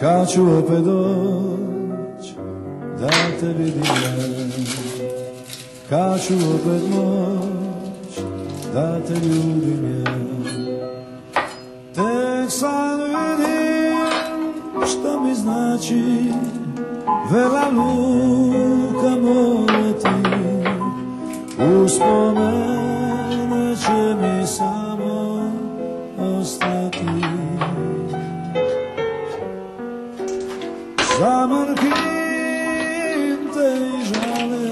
Kad ću opet doć da te vidim Kad ću opet moć da te ljubim Tek sad vidim što mi znači Vela luka moja ti. Uspomene za mrkim tej żale,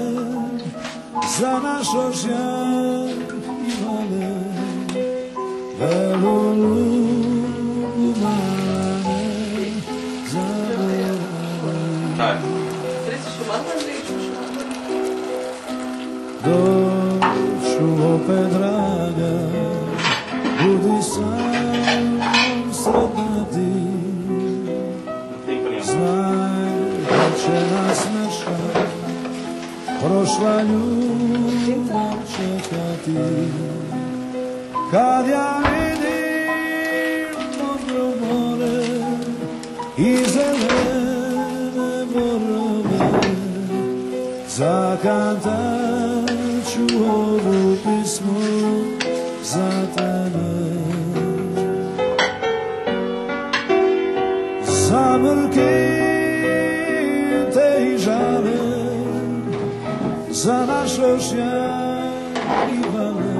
za nasz ocean i wolę. Velulu mane, za Tak. Do Chuvo pedra. Nas naša Prošla ljubav čekati Kad ja vidim modro more I zelene borove Zakantat ću ovu pismu za tebe. Zamrkite za nasze oceany i wany.